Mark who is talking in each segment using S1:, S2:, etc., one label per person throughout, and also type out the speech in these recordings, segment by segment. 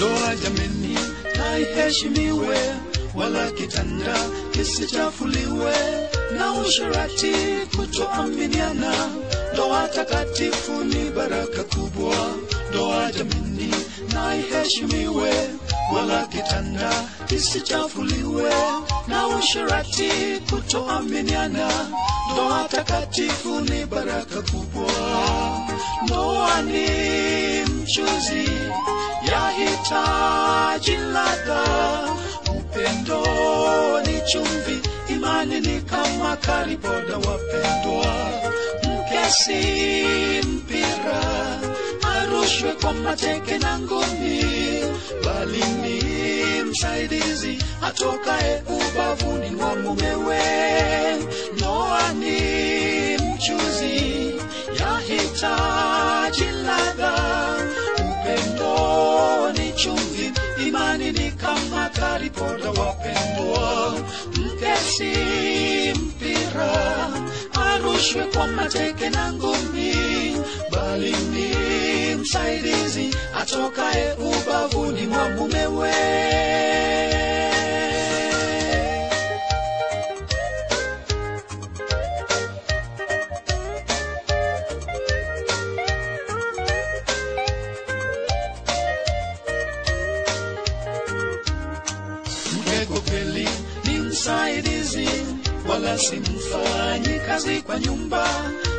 S1: ndoa jameni na iheshimiwe, wala kitanda kisichafuliwe na usharati kutoaminiana. Ndoa takatifu ni baraka kubwa, ndoa jameni na wala kitanda kisichafuliwe na usharati kutoaminiana. Ndoa takatifu ni baraka kubwa, ndoa ni mchuzi yahitaji ladha, upendo ni chumvi, imani ni kama kariboda. Wapendwa, mkesi mpira arushwe kwa mateke na ngumi, bali ni msaidizi atokaye ubavuni mwa mumewe. Noa ni mchuzi yahitaji karipoda. Wapendwa, mke si mpira arushwe kwa mateke na ngumi, bali ni msaidizi atokaye ubavuni mwa mumewe. Kwa kweli ni msaidizi, wala si mfanyikazi kwa nyumba.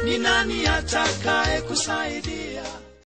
S1: Ni nani atakaye kusaidia?